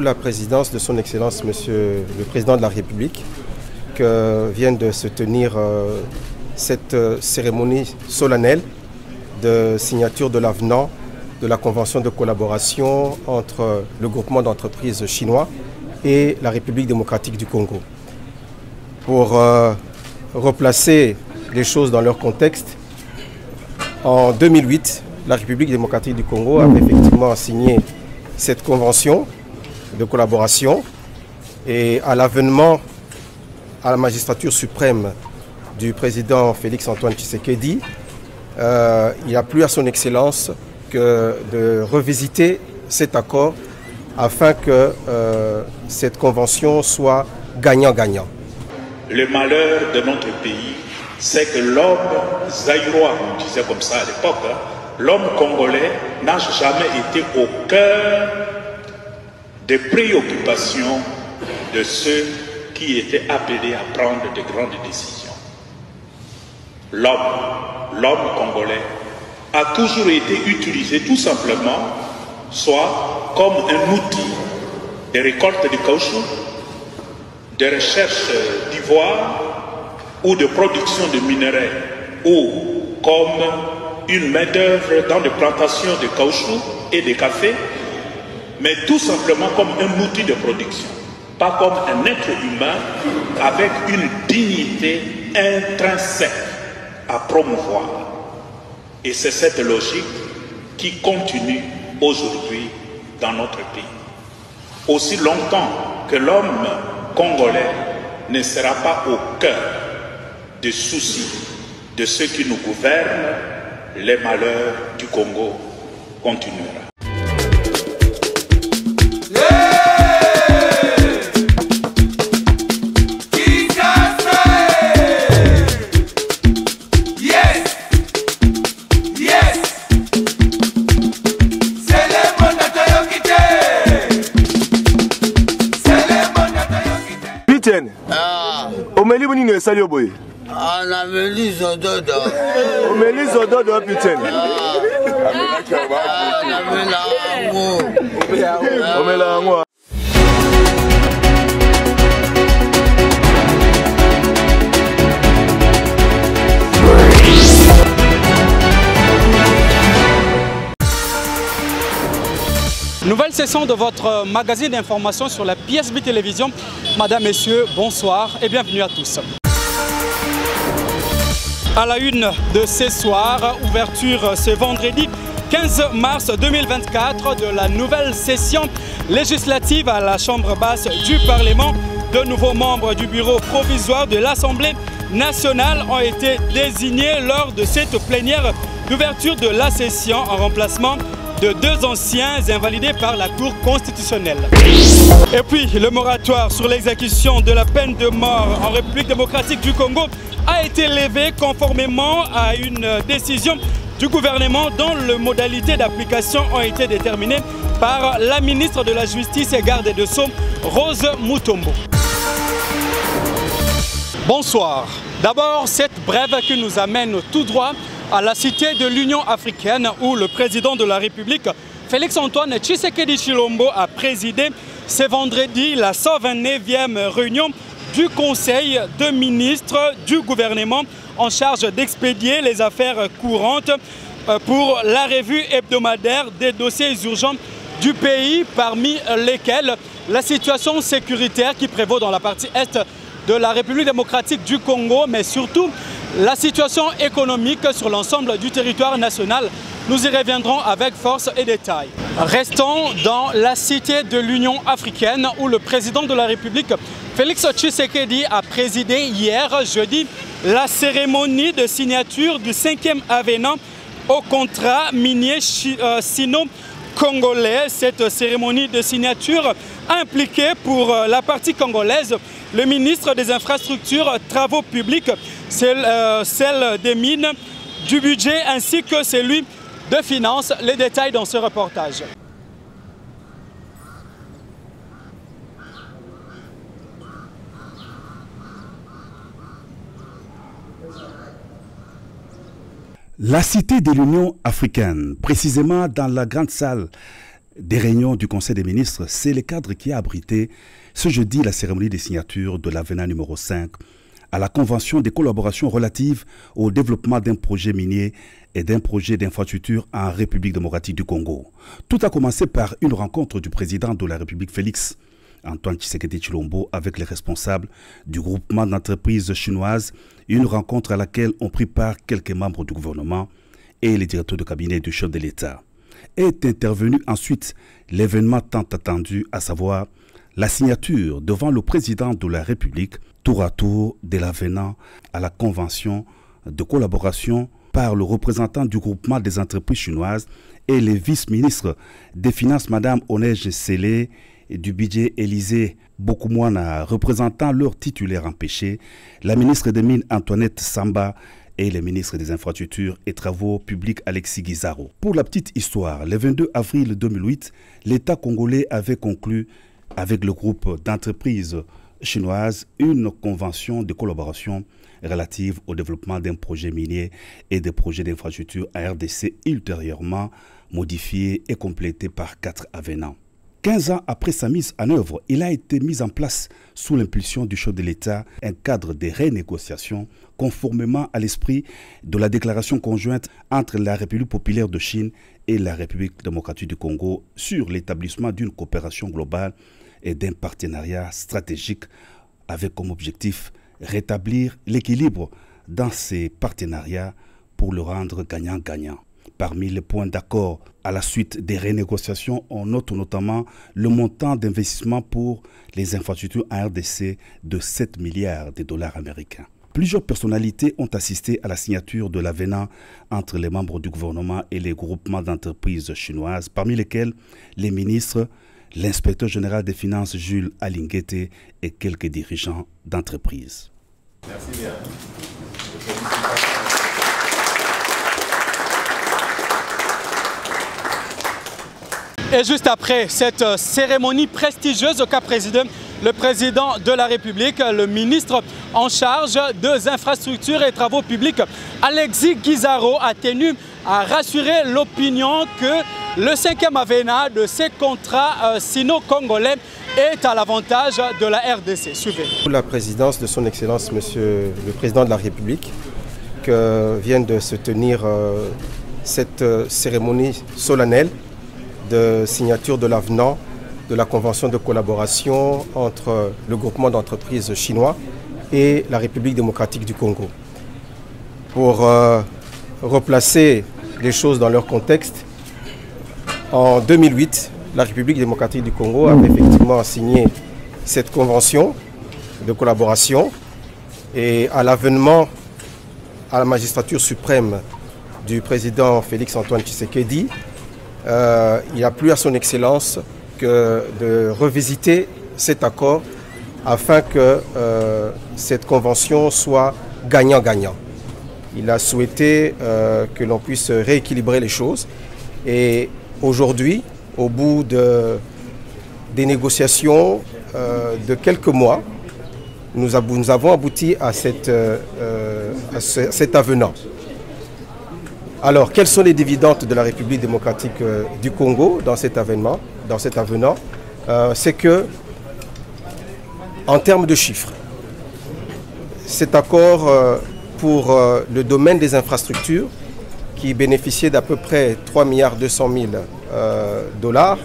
La présidence de son Excellence, Monsieur le Président de la République, que vient de se tenir euh, cette euh, cérémonie solennelle de signature de l'avenant de la convention de collaboration entre le groupement d'entreprises chinois et la République démocratique du Congo. Pour euh, replacer les choses dans leur contexte, en 2008, la République démocratique du Congo avait effectivement signé cette convention de collaboration. Et à l'avènement à la magistrature suprême du président Félix-Antoine Tshisekedi, euh, il a plu à son Excellence que de revisiter cet accord afin que euh, cette convention soit gagnant-gagnant. Le malheur de notre pays, c'est que l'homme zaïrois, on disait comme ça à l'époque, hein, l'homme congolais n'a jamais été au cœur des préoccupations de ceux qui étaient appelés à prendre de grandes décisions. L'homme, l'homme congolais, a toujours été utilisé tout simplement soit comme un outil de récolte de caoutchouc, de recherche d'ivoire ou de production de minerais ou comme une main-d'œuvre dans des plantations de caoutchouc et de café mais tout simplement comme un outil de production, pas comme un être humain avec une dignité intrinsèque à promouvoir. Et c'est cette logique qui continue aujourd'hui dans notre pays. Aussi longtemps que l'homme congolais ne sera pas au cœur des soucis de ceux qui nous gouvernent, les malheurs du Congo continueront. Esali yo boye? Nameli zododo omeli zododo pitene namela yango. Omela yango. Nouvelle session de votre magazine d'information sur la PSB Télévision. Madame, Messieurs, bonsoir et bienvenue à tous. À la une de ce soir, ouverture ce vendredi 15 mars 2024 de la nouvelle session législative à la Chambre basse du Parlement. De nouveaux membres du bureau provisoire de l'Assemblée nationale ont été désignés lors de cette plénière d'ouverture de la session en remplacement de deux anciens invalidés par la Cour constitutionnelle. Et puis, le moratoire sur l'exécution de la peine de mort en République démocratique du Congo a été levé conformément à une décision du gouvernement dont les modalités d'application ont été déterminées par la ministre de la Justice et garde de Sceaux, Rose Mutombo. Bonsoir. D'abord, cette brève qui nous amène tout droit à la cité de l'Union africaine où le président de la République, Félix-Antoine Tshisekedi Chilombo, a présidé ce vendredi la 129e réunion du Conseil de ministres du gouvernement en charge d'expédier les affaires courantes pour la revue hebdomadaire des dossiers urgents du pays, parmi lesquels la situation sécuritaire qui prévaut dans la partie est de la République démocratique du Congo, mais surtout la situation économique sur l'ensemble du territoire national. Nous y reviendrons avec force et détail. Restons dans la cité de l'Union africaine où le président de la République, Félix Tshisekedi, a présidé hier, jeudi, la cérémonie de signature du cinquième avenant au contrat minier sino-congolais. Cette cérémonie de signature a impliqué pour la partie congolaise le ministre des Infrastructures, Travaux publics, celle, euh, celle des mines, du budget ainsi que celui de finances. Les détails dans ce reportage. La cité de l'Union africaine, précisément dans la grande salle des réunions du Conseil des ministres, c'est le cadre qui a abrité ce jeudi la cérémonie des signatures de l'avenant numéro 5 à la Convention des collaborations relatives au développement d'un projet minier et d'un projet d'infrastructure en République démocratique du Congo. Tout a commencé par une rencontre du président de la République Félix Antoine Tshisekedi Chilombo avec les responsables du groupement d'entreprises chinoises, une rencontre à laquelle ont pris part quelques membres du gouvernement et les directeurs de cabinet du chef de l'État. Est intervenu ensuite l'événement tant attendu, à savoir la signature devant le président de la République, tour à tour de l'avenant à la convention de collaboration par le représentant du groupement des entreprises chinoises et les vice-ministres des Finances, Madame Onej Sélé, du budget Élysée Bokoumouana, représentant leur titulaire empêché, la ministre des Mines Antoinette Samba et le ministre des Infrastructures et Travaux publics Alexis Guizaro. Pour la petite histoire, le 22 avril 2008, l'État congolais avait conclu avec le groupe d'entreprises chinoises une convention de collaboration relative au développement d'un projet minier et des projets d'infrastructure à RDC ultérieurement modifiés et complétés par quatre avenants. 15 ans après sa mise en œuvre, il a été mis en place, sous l'impulsion du chef de l'État, un cadre de renégociation conformément à l'esprit de la déclaration conjointe entre la République populaire de Chine et la République démocratique du Congo sur l'établissement d'une coopération globale et d'un partenariat stratégique avec comme objectif rétablir l'équilibre dans ces partenariats pour le rendre gagnant-gagnant. Parmi les points d'accord à la suite des renégociations, on note notamment le montant d'investissement pour les infrastructures en RDC de 7 milliards de dollars américains. Plusieurs personnalités ont assisté à la signature de l'avenant entre les membres du gouvernement et les groupements d'entreprises chinoises, parmi lesquels les ministres, l'inspecteur général des finances Jules Alinguete et quelques dirigeants d'entreprises. Merci bien. Et juste après cette euh, cérémonie prestigieuse au Cap Président, le président de la République, le ministre en charge des infrastructures et travaux publics, Alexis Guizaro, a tenu à rassurer l'opinion que le cinquième avénat de ces contrats euh, sino-congolais est à l'avantage de la RDC. Suivez. La présidence de son Excellence, Monsieur le Président de la République, que vient de se tenir euh, cette cérémonie solennelle de signature de l'avenant de la convention de collaboration entre le groupement d'entreprises chinois et la République démocratique du Congo. Pour euh, replacer les choses dans leur contexte, en 2008, la République démocratique du Congo avait effectivement signé cette convention de collaboration et à l'avènement à la magistrature suprême du président Félix Antoine Tshisekedi, euh, il a plus à son excellence que de revisiter cet accord afin que euh, cette convention soit gagnant-gagnant. Il a souhaité euh, que l'on puisse rééquilibrer les choses et aujourd'hui, au bout de, des négociations de quelques mois, nous, avons abouti à, cette, à cet avenant. Alors, quelles sont les dividendes de la République démocratique euh, du Congo dans cet avenant, dans cet avenant? Euh, C'est que, en termes de chiffres, cet accord euh, pour le domaine des infrastructures, qui bénéficiait d'à peu près 3 milliards 200 000 dollars,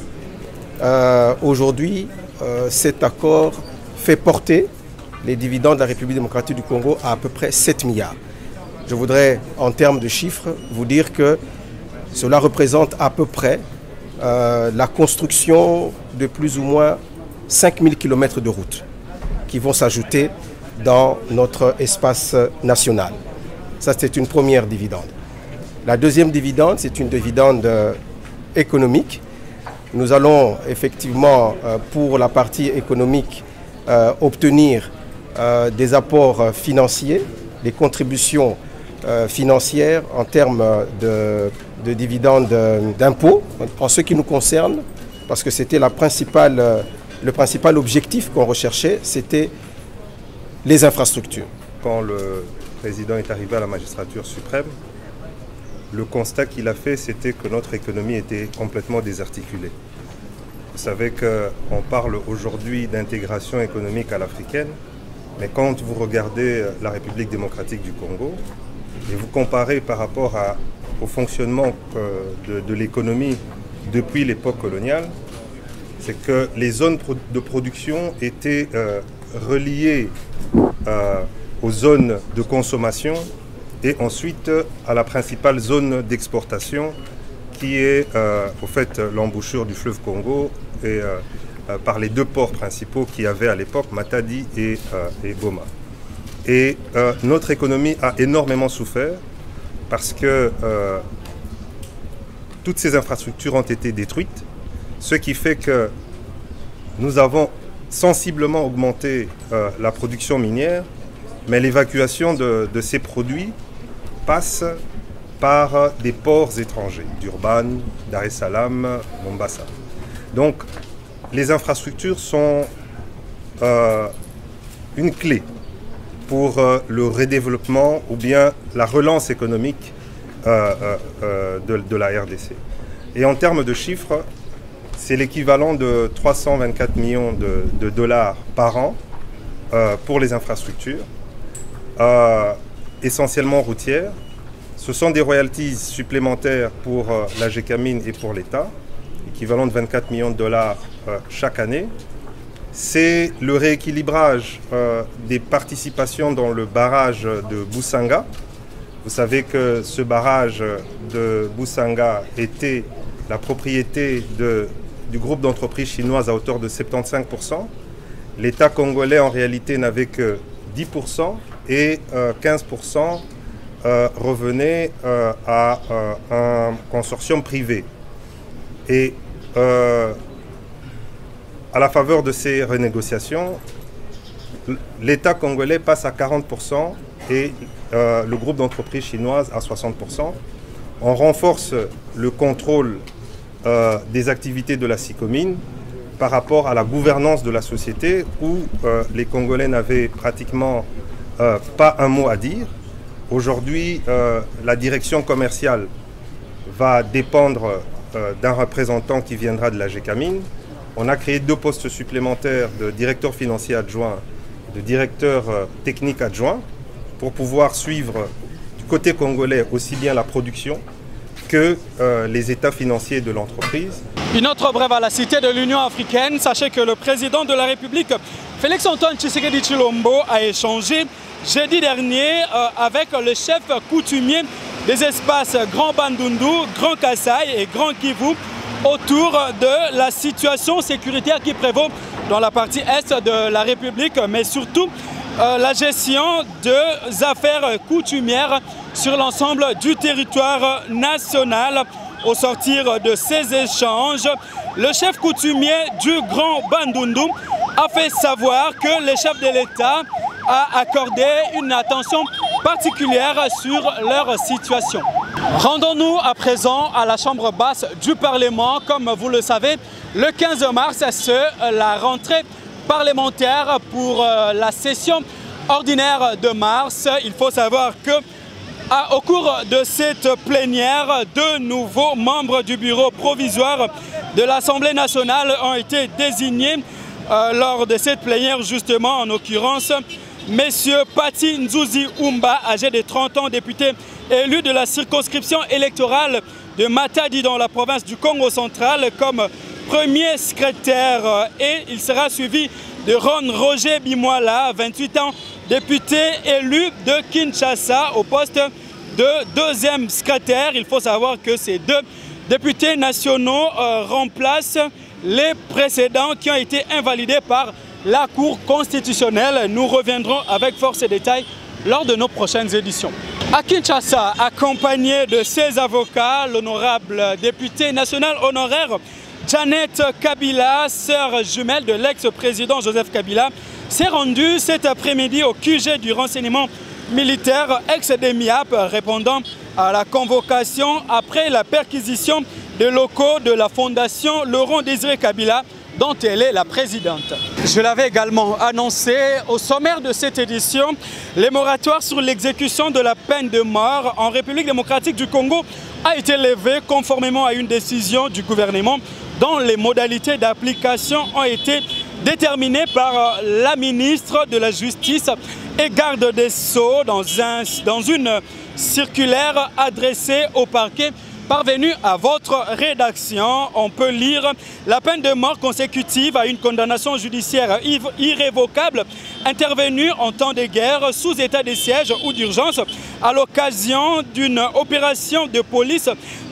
aujourd'hui, cet accord fait porter les dividendes de la République démocratique du Congo à à peu près 7 milliards. Je voudrais, en termes de chiffres, vous dire que cela représente à peu près euh, la construction de plus ou moins 5000 km de routes qui vont s'ajouter dans notre espace national. Ça, c'est une première dividende. La deuxième dividende, c'est une dividende euh, économique. Nous allons effectivement, euh, pour la partie économique, obtenir des apports financiers, des contributions euh, financière en termes de, dividendes euh, d'impôts en ce qui nous concerne, parce que c'était euh, le principal objectif qu'on recherchait, c'était les infrastructures. Quand le président est arrivé à la magistrature suprême, le constat qu'il a fait, c'était que notre économie était complètement désarticulée. Vous savez qu'on parle aujourd'hui d'intégration économique à l'africaine, mais quand vous regardez la République démocratique du Congo et vous comparez par rapport au fonctionnement de, de l'économie depuis l'époque coloniale, c'est que les zones de production étaient euh, reliées euh, aux zones de consommation et ensuite à la principale zone d'exportation qui est euh, au fait l'embouchure du fleuve Congo et par les deux ports principaux qu'il y avait à l'époque, Matadi et, et Boma. Et notre économie a énormément souffert parce que toutes ces infrastructures ont été détruites ce qui fait que nous avons sensiblement augmenté euh, la production minière, mais l'évacuation de, ces produits passe par des ports étrangers, Durban, Dar es Salaam, Mombasa. Donc les infrastructures sont euh, une clé pour euh, le redéveloppement ou bien la relance économique de, la RDC. Et en termes de chiffres, c'est l'équivalent de 324 millions de, dollars par an euh, pour les infrastructures, euh, essentiellement routières. Ce sont des royalties supplémentaires pour euh, la GECAMINE et pour l'État, équivalent de 24 millions de dollars chaque année. C'est le rééquilibrage des participations dans le barrage de Boussanga. Vous savez que ce barrage de Boussanga était la propriété du groupe d'entreprises chinoises à hauteur de 75%. L'État congolais en réalité n'avait que 10% et 15% euh, euh, revenait euh, à un consortium privé. Et à la faveur de ces renégociations, l'État congolais passe à 40% et le groupe d'entreprises chinoises à 60%. On renforce le contrôle des activités de la SICOMINE par rapport à la gouvernance de la société où les Congolais n'avaient pratiquement euh, pas un mot à dire. Aujourd'hui, la direction commerciale va dépendre d'un représentant qui viendra de la GECAMINE. On a créé deux postes supplémentaires de directeur financier adjoint, de directeur technique adjoint, pour pouvoir suivre du côté congolais aussi bien la production que euh, les états financiers de l'entreprise. Une autre brève à la cité de l'Union africaine. Sachez que le président de la République, Félix-Antoine Tshisekedi Chilombo, a échangé jeudi dernier euh, avec le chef coutumier des espaces Grand Bandundu, Grand Kassai et Grand Kivu autour de la situation sécuritaire qui prévaut dans la partie est de la République, mais surtout euh, la gestion des affaires coutumières sur l'ensemble du territoire national. Au sortir de ces échanges, le chef coutumier du Grand Bandundu a fait savoir que le chef de l'État a accordé une attention particulière sur leur situation. Rendons-nous à présent à la Chambre basse du Parlement. Comme vous le savez, le 15 mars, c'est la rentrée parlementaire pour euh, la session ordinaire de mars. Il faut savoir que au cours de cette plénière, deux nouveaux membres du bureau provisoire de l'Assemblée nationale ont été désignés euh, lors de cette plénière, justement, en l'occurrence, Messieurs Pati Nzouzi Umba, âgé de 30 ans, député élu de la circonscription électorale de Matadi dans la province du Congo central comme premier secrétaire et il sera suivi de Ron Roger Bimoala, 28 ans, député élu de Kinshasa au poste de deuxième secrétaire. Il faut savoir que ces deux députés nationaux euh, remplacent les précédents qui ont été invalidés par la Cour constitutionnelle. Nous reviendrons avec force et détails lors de nos prochaines éditions. À Kinshasa, accompagné de ses avocats, l'honorable député national honoraire Janet Kabila, sœur jumelle de l'ex-président Joseph Kabila, s'est rendue cet après-midi au QG du renseignement militaire ex-DEMIAP répondant à la convocation après la perquisition des locaux de la fondation Laurent Désiré Kabila dont elle est la présidente. Je l'avais également annoncé au sommaire de cette édition, les moratoires sur l'exécution de la peine de mort en République démocratique du Congo a été levé conformément à une décision du gouvernement dont les modalités d'application ont été déterminées par la ministre de la Justice et garde des Sceaux dans, dans une circulaire adressée au parquet parvenu à votre rédaction. On peut lire la peine de mort consécutive à une condamnation judiciaire irrévocable intervenue en temps de guerre sous état de siège ou d'urgence à l'occasion d'une opération de police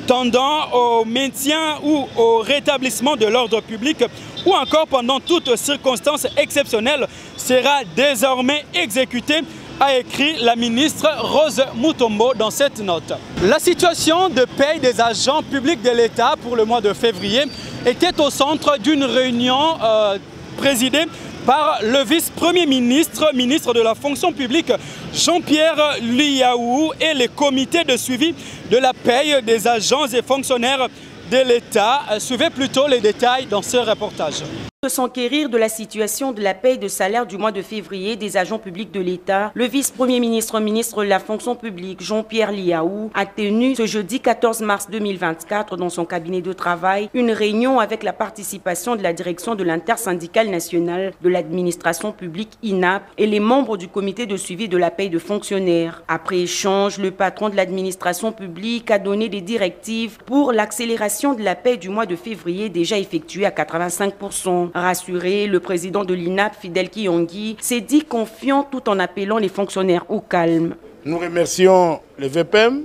tendant au maintien ou au rétablissement de l'ordre public ou encore pendant toute circonstance exceptionnelle sera désormais exécutée a écrit la ministre Rose Mutombo dans cette note. La situation de paye des agents publics de l'État pour le mois de février était au centre d'une réunion euh, présidée par le vice-premier ministre, ministre de la fonction publique, Jean-Pierre Liaou, et les comités de suivi de la paye des agents et fonctionnaires de l'État. Suivez plutôt les détails dans ce reportage s'enquérir de la situation de la paye de salaire du mois de février des agents publics de l'État, le vice-premier ministre, ministre de la fonction publique, Jean-Pierre Liaou, a tenu ce jeudi 14 mars 2024 dans son cabinet de travail une réunion avec la participation de la direction de l'intersyndicale nationale de l'administration publique INAP et les membres du comité de suivi de la paye de fonctionnaires. Après échange, le patron de l'administration publique a donné des directives pour l'accélération de la paye du mois de février déjà effectuée à 85%. Rassuré, le président de l'INAP, Fidel Kiyongi, s'est dit confiant tout en appelant les fonctionnaires au calme. Nous remercions le VPM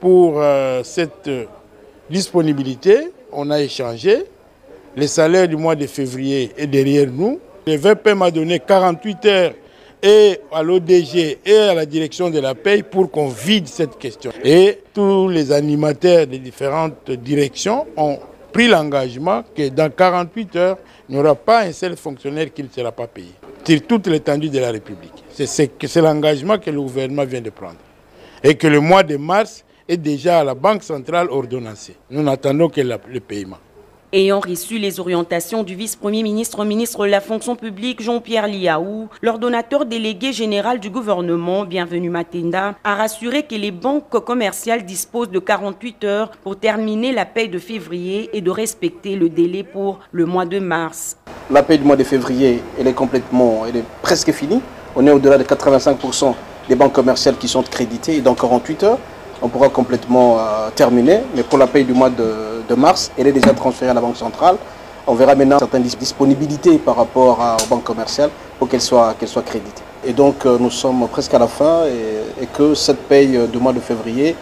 pour euh, cette disponibilité. On a échangé. Le salaire du mois de février est derrière nous. Le VPM a donné 48 heures et à l'ODG et à la direction de la paix pour qu'on vide cette question. Et tous les animateurs des différentes directions ont pris l'engagement que dans 48 heures, il n'y aura pas un seul fonctionnaire qui ne sera pas payé sur toute l'étendue de la République. C'est l'engagement que le gouvernement vient de prendre. Et que le mois de mars est déjà à la Banque centrale ordonnancé. Nous n'attendons que le paiement. Ayant reçu les orientations du vice-premier ministre, ministre de la fonction publique Jean-Pierre Liaou, l'ordonnateur délégué général du gouvernement, Bienvenu Matenda, a rassuré que les banques commerciales disposent de 48 heures pour terminer la paie de février et de respecter le délai pour le mois de mars. La paie du mois de février, elle est complètement, elle est presque finie. On est au-delà de 85% des banques commerciales qui sont créditées et dans 48 heures, on pourra complètement euh, terminer. Mais pour la paie du mois de de mars, elle est déjà transférée à la Banque centrale. On verra maintenant certaines disponibilités par rapport aux banques commerciales pour qu'elles soient, qu'elles soient créditées. Et donc euh, nous sommes presque à la fin et, que cette paye du mois de février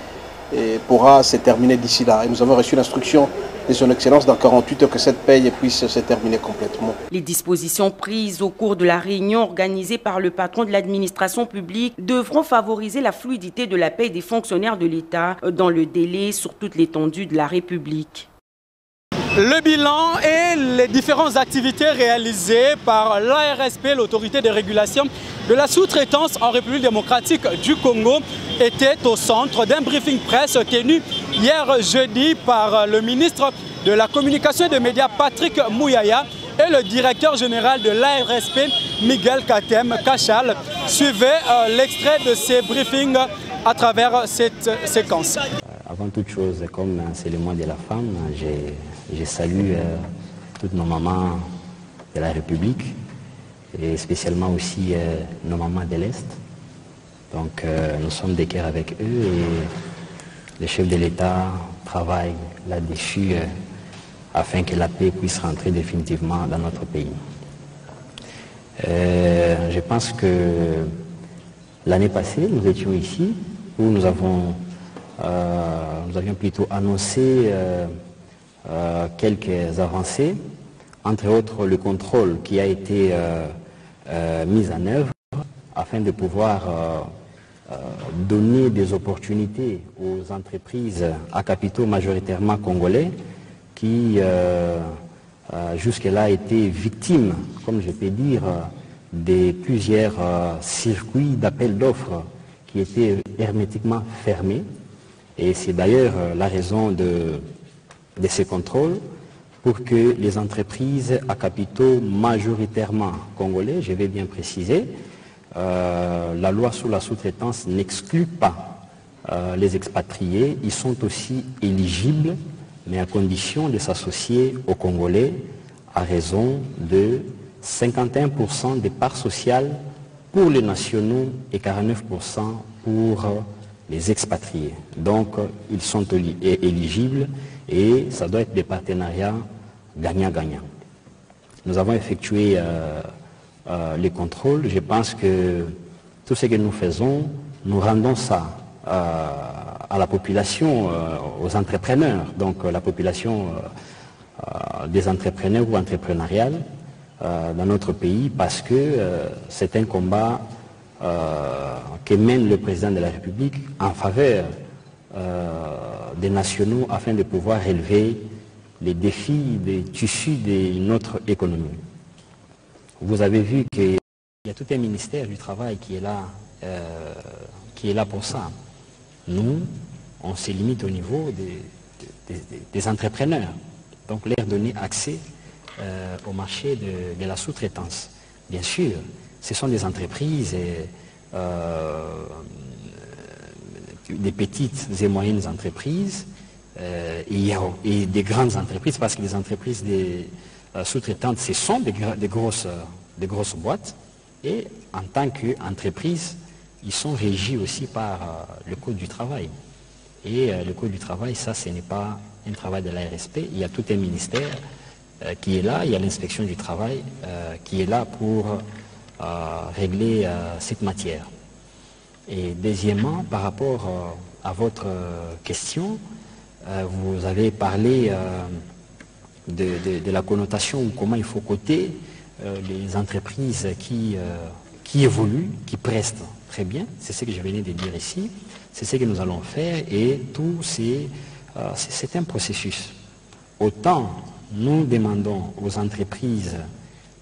pourra se terminer d'ici là. Et nous avons reçu l'instruction de son Excellence dans 48 heures que cette paye puisse se terminer complètement. Les dispositions prises au cours de la réunion organisée par le patron de l'administration publique devront favoriser la fluidité de la paie des fonctionnaires de l'État dans le délai sur toute l'étendue de la République. Le bilan et les différentes activités réalisées par l'ARSP, l'autorité de régulation de la sous-traitance en République démocratique du Congo, étaient au centre d'un briefing presse tenu hier jeudi par le ministre de la Communication et des médias Patrick Mouyaya et le directeur général de l'ARSP Miguel Katem Kachal. Suivez euh, l'extrait de ces briefings à travers cette séquence. Avant toute chose, comme c'est le mois de la femme, j'ai je salue euh, toutes nos mamans de la République et spécialement aussi euh, nos mamans de l'Est. Donc euh, nous sommes cœurs avec eux et le chef de l'État travaille là-dessus afin que la paix puisse rentrer définitivement dans notre pays. je pense que l'année passée, nous étions ici où nous avons, nous avions plutôt annoncé euh, quelques avancées, entre autres le contrôle qui a été euh, euh, mis en œuvre afin de pouvoir donner des opportunités aux entreprises à capitaux majoritairement congolais qui jusque-là étaient victimes, comme je peux dire, de plusieurs circuits d'appel d'offres qui étaient hermétiquement fermés. Et c'est d'ailleurs la raison de de ces contrôles pour que les entreprises à capitaux majoritairement congolais, je vais bien préciser, euh, la loi sur la sous-traitance n'exclut pas euh, les expatriés, ils sont aussi éligibles mais à condition de s'associer aux Congolais à raison de 51% des parts sociales pour les nationaux et 49% pour les expatriés. Donc, ils sont éligibles et ça doit être des partenariats gagnant-gagnant. Nous avons effectué euh, euh, les contrôles. Je pense que tout ce que nous faisons, nous rendons ça euh, à la population, aux entrepreneurs, donc la population des entrepreneurs ou entrepreneuriales dans notre pays, parce que c'est un combat que mène le président de la République en faveur des nationaux afin de pouvoir élever les défis des tissus de notre économie. Vous avez vu qu'il y a tout un ministère du travail qui est là, euh, qui est là pour ça. Nous, on se limite au niveau des, entrepreneurs. Donc leur donner accès euh, au marché de, la sous-traitance. Bien sûr, ce sont des entreprises, et, euh, des petites et moyennes entreprises euh, et, des grandes entreprises, parce que les entreprises des euh, sous-traitantes, ce sont des, grosses, euh, des grosses boîtes. Et en tant qu'entreprise, ils sont régis aussi par le Code du travail. Et le Code du travail, ça, ce n'est pas un travail de l'ARSP. Il y a tout un ministère qui est là, il y a l'inspection du travail qui est là pour régler cette matière. Et deuxièmement, par rapport à votre question, euh, vous avez parlé euh, de, la connotation ou comment il faut coter euh, les entreprises qui, qui évoluent, qui prestent très bien. C'est ce que je venais de dire ici. C'est ce que nous allons faire et tout c'est un processus. Autant nous demandons aux entreprises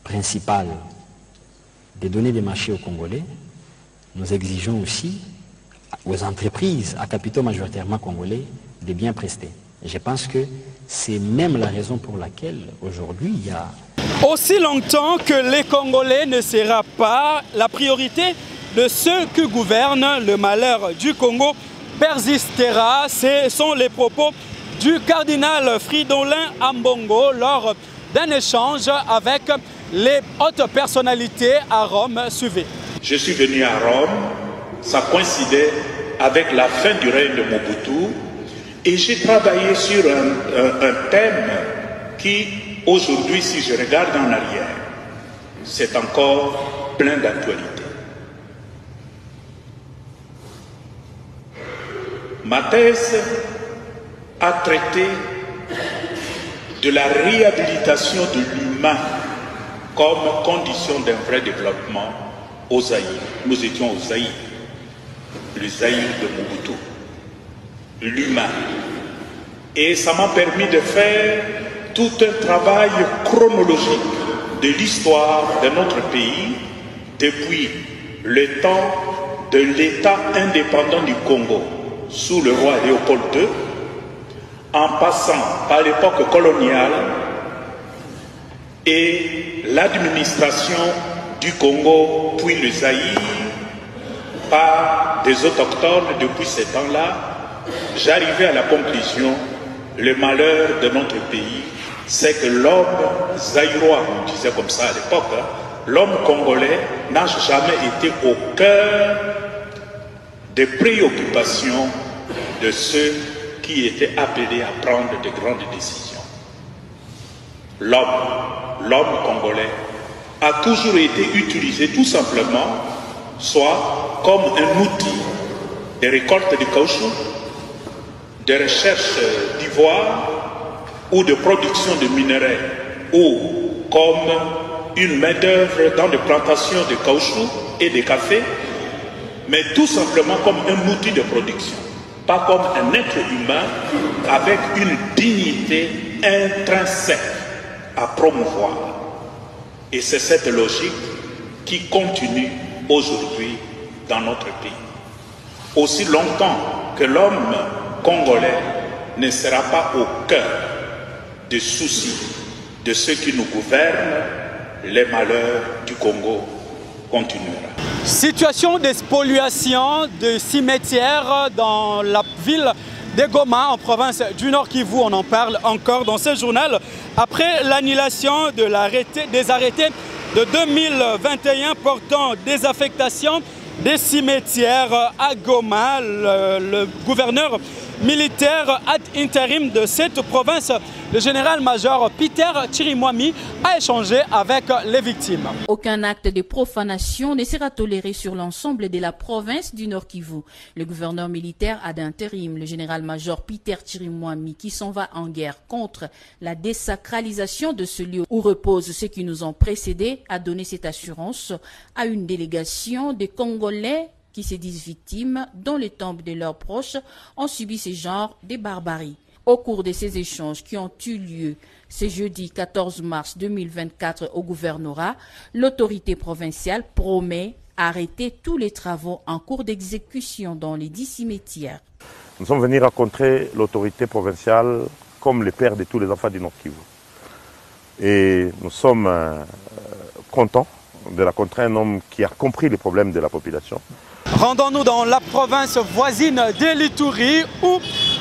principales de donner des marchés aux Congolais, nous exigeons aussi aux entreprises à capitaux majoritairement congolais de bien prester. je pense que c'est même la raison pour laquelle aujourd'hui il y a... Aussi longtemps que les Congolais ne sera pas la priorité de ceux qui gouvernent le malheur du Congo persistera. Ce sont les propos du cardinal Fridolin Ambongo lors d'un échange avec les hautes personnalités à Rome. Suivez. Je suis venu à Rome, ça coïncidait avec la fin du règne de Mobutu. Et j'ai travaillé sur un, thème qui, aujourd'hui, si je regarde en arrière, c'est encore plein d'actualité. Ma thèse a traité de la réhabilitation de l'humain comme condition d'un vrai développement aux Zaïre. Nous étions aux Zaïre, le Zaïre de Mobutu l'humain. Et ça m'a permis de faire tout un travail chronologique de l'histoire de notre pays depuis le temps de l'État indépendant du Congo sous le roi Léopold II, en passant par l'époque coloniale et l'administration du Congo, puis le Zaïre, par des autochtones depuis ce temps-là, j'arrivais à la conclusion, le malheur de notre pays, c'est que l'homme zaïrois, on disait comme ça à l'époque, hein, l'homme congolais n'a jamais été au cœur des préoccupations de ceux qui étaient appelés à prendre de grandes décisions. L'homme, l'homme congolais, a toujours été utilisé tout simplement soit comme un outil de récolte de caoutchouc, de recherche d'ivoire ou de production de minerais ou comme une main-d'œuvre dans des plantations de caoutchouc et de café, mais tout simplement comme un outil de production, pas comme un être humain avec une dignité intrinsèque à promouvoir. Et c'est cette logique qui continue aujourd'hui dans notre pays. Aussi longtemps que l'homme congolais ne sera pas au cœur des soucis de ceux qui nous gouvernent, les malheurs du Congo continueront. Situation de spoliation de cimetières dans la ville de Goma en province du Nord Kivu. On en parle encore dans ce journal. Après l'annulation de des arrêtés de 2021 portant désaffectation des cimetières à Goma, le gouverneur militaire ad intérim de cette province, le général-major Peter Chirimwami a échangé avec les victimes. Aucun acte de profanation ne sera toléré sur l'ensemble de la province du Nord Kivu. Le gouverneur militaire ad intérim, le général-major Peter Chirimwami, qui s'en va en guerre contre la désacralisation de ce lieu où reposent ceux qui nous ont précédés, a donné cette assurance à une délégation des Congolais qui se disent victimes, dont les tombes de leurs proches ont subi ce genre de barbarie. Au cours de ces échanges qui ont eu lieu ce jeudi 14 mars 2024 au gouvernorat, l'autorité provinciale promet arrêter tous les travaux en cours d'exécution dans les dix cimetières. Nous sommes venus rencontrer l'autorité provinciale comme le père de tous les enfants du Nord Kivu. Et nous sommes euh, contents de rencontrer un homme qui a compris les problèmes de la population, Rendons-nous dans la province voisine d'Elituri où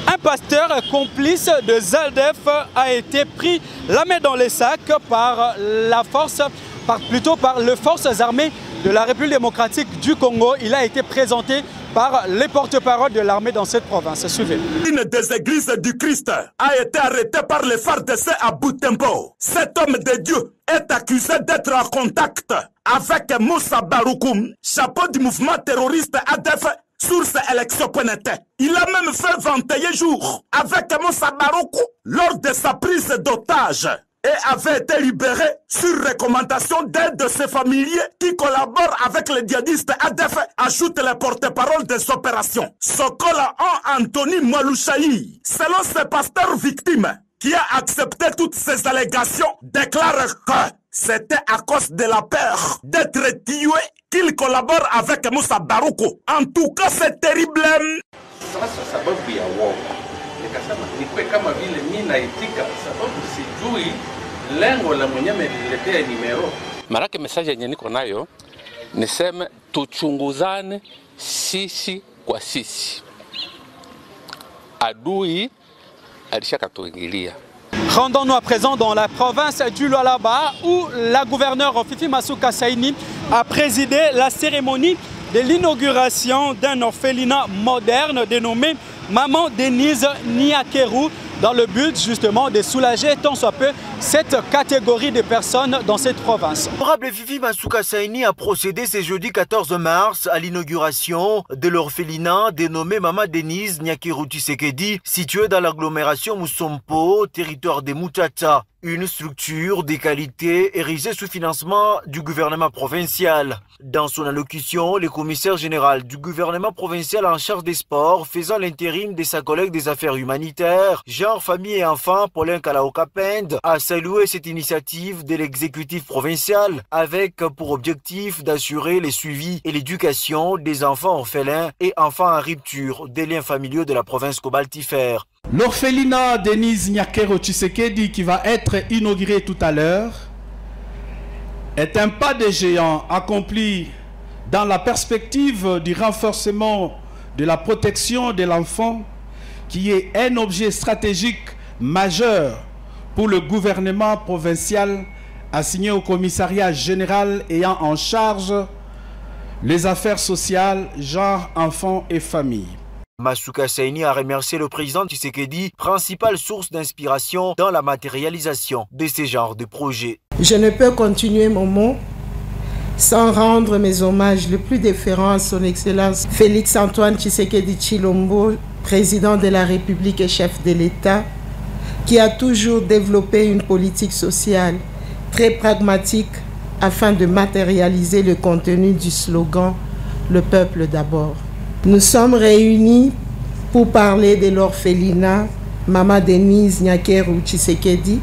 un pasteur complice de Zaldef a été pris la main dans les sacs par la force, par, plutôt par les forces armées de la République démocratique du Congo. Il a été présenté par les porte-parole de l'armée dans cette province. Suivez. Une des églises du Christ a été arrêtée par les FARDC à Boutempo. Cet homme de Dieu est accusé d'être en contact avec Moussa Baroukoum, chapeau du mouvement terroriste ADF source élection.net. Il a même fait 21 jours avec Moussa Baroukou lors de sa prise d'otage et avait été libéré sur recommandation d'un de ses familiers qui collabore avec les djihadistes ADF, ajoute le porte-parole des opérations. Sokola en Anthony Malouchaï, selon ses pasteurs victimes, qui a accepté toutes ces allégations, déclare que c'était à cause de la peur d'être tué qu'il collabore avec Moussa Barouko. En tout cas, c'est terrible. Lengo la mwenye ameniletea nimero. Marake mesaje yenye niko nayo niseme tuchunguzane sisi kwa sisi. Adui alishakatuingilia. Rendons-nous à présent dans la province du Lualaba où la gouverneure Fifi Masuka Saini a présidé la cérémonie de l'inauguration d'un orphelinat moderne dénommé Maman Denise Niakeru dans le but justement de soulager tant soit peu cette catégorie de personnes dans cette province. Honorable Vivi Masuka Saini a procédé ce jeudi 14 mars à l'inauguration de l'orphelinat dénommé Mama Denise Nyakiru Tshisekedi, situé dans l'agglomération Musompo, territoire des Mutata une structure de qualité érigée sous financement du gouvernement provincial. Dans son allocution, le commissaire général du gouvernement provincial en charge des sports, faisant l'intérim de sa collègue des affaires humanitaires, genre famille et enfants, Paulin Kalaokapend, a salué cette initiative de l'exécutif provincial avec pour objectif d'assurer le suivi et l'éducation des enfants orphelins et enfants en rupture des liens familiaux de la province cobaltifère. L'orphelinat Denise Nyakero Tshisekedi qui va être inauguré tout à l'heure est un pas de géant accompli dans la perspective du renforcement de la protection de l'enfant qui est un objet stratégique majeur pour le gouvernement provincial assigné au commissariat général ayant en charge les affaires sociales, genre, enfants et familles. Masuka Saini a remercié le président Tshisekedi, principale source d'inspiration dans la matérialisation de ce genre de projets. Je ne peux continuer mon mot sans rendre mes hommages le plus déférents à son Excellence Félix Antoine Tshisekedi Chilombo, président de la République et chef de l'État, qui a toujours développé une politique sociale très pragmatique afin de matérialiser le contenu du slogan Le peuple d'abord. Nous sommes réunis pour parler de l'orphelinat Mama Denise Nyakeru Tshisekedi,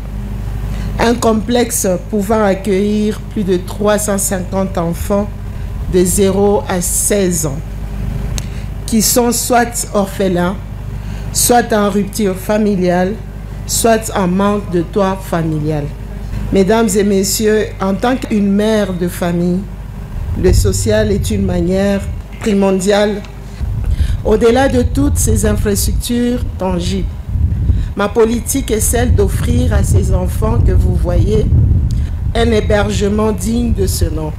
un complexe pouvant accueillir plus de 350 enfants de 0 à 16 ans, qui sont soit orphelins, soit en rupture familiale, soit en manque de toit familial. Mesdames et messieurs, en tant qu'une mère de famille, le social est une manière primordiale Au-delà de toutes ces infrastructures tangibles, ma politique est celle d'offrir à ces enfants que vous voyez un hébergement digne de ce nom,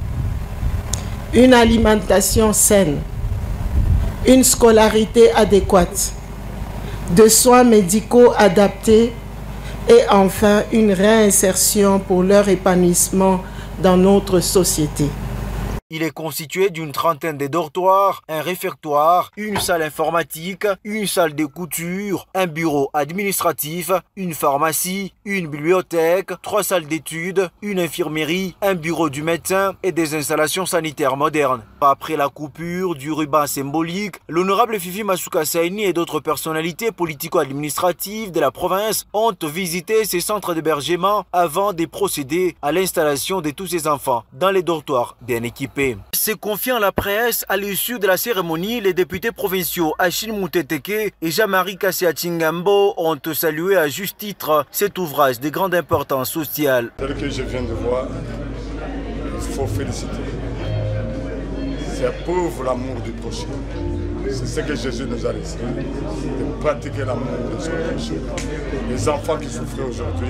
une alimentation saine, une scolarité adéquate, de soins médicaux adaptés et enfin une réinsertion pour leur épanouissement dans notre société. Il est constitué d'une trentaine de dortoirs, un réfectoire, une salle informatique, une salle de couture, un bureau administratif, une pharmacie, une bibliothèque, trois salles d'études, une infirmerie, un bureau du médecin et des installations sanitaires modernes. Après la coupure du ruban symbolique, l'honorable Fifi Masuka Saini et d'autres personnalités politico-administratives de la province ont visité ces centres d'hébergement avant de procéder à l'installation de tous ces enfants dans les dortoirs bien équipés. Se confiant à la presse, à l'issue de la cérémonie, les députés provinciaux Achille Mouteteke et Jean-Marie Kassia Chingambo ont salué à juste titre cet ouvrage de grande importance sociale. Tel que je viens de voir, il faut féliciter. C'est pauvre l'amour du prochain. C'est ce que Jésus nous a laissé, de pratiquer l'amour de son prochain. Les enfants qui souffrent aujourd'hui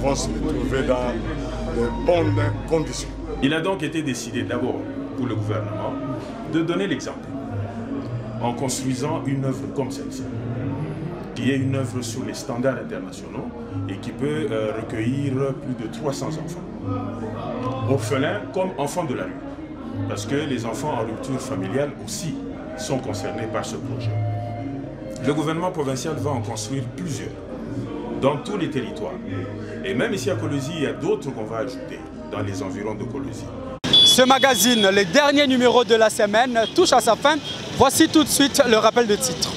vont se retrouver dans de bonnes conditions. Il a donc été décidé d'abord pour le gouvernement de donner l'exemple en construisant une œuvre comme celle-ci, qui est une œuvre sur les standards internationaux et qui peut euh, recueillir plus de 300 enfants, orphelins comme enfants de la rue, parce que les enfants en rupture familiale aussi sont concernés par ce projet. Le gouvernement provincial va en construire plusieurs, dans tous les territoires. Et même ici à Colosie, il y a d'autres qu'on va ajouter dans les environs de Colosie. Ce magazine, le dernier numéro de la semaine, touche à sa fin. Voici tout de suite le rappel de titre.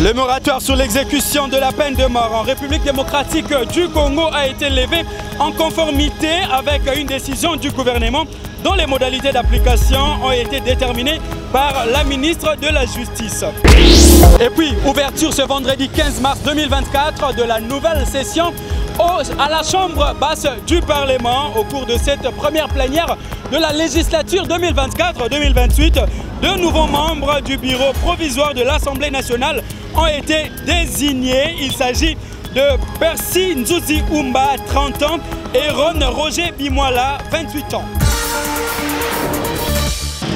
Le moratoire sur l'exécution de la peine de mort en République démocratique du Congo a été levé en conformité avec une décision du gouvernement dont les modalités d'application ont été déterminées par la ministre de la Justice. Et puis, ouverture ce vendredi 15 mars 2024 de la nouvelle session à la Chambre basse du Parlement au cours de cette première plénière de la législature 2024-2028. De nouveaux membres du bureau provisoire de l'Assemblée nationale ont été désignés. Il s'agit de Percy Nzuzi Umba, 30 ans, et Ron Roger Bimoala, 28 ans.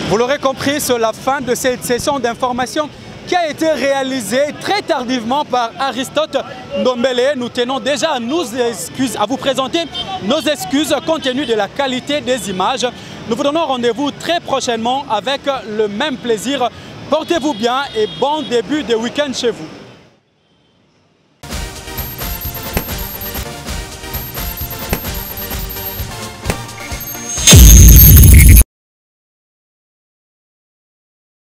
Vous l'aurez compris, c'est la fin de cette session d'information qui a été réalisée très tardivement par Aristote Ndombele. Nous tenons déjà à, nous excuses, à vous présenter nos excuses compte tenu de la qualité des images. Nous vous donnons rendez-vous très prochainement avec le même plaisir. Portez-vous bien et bon début de week-end chez vous.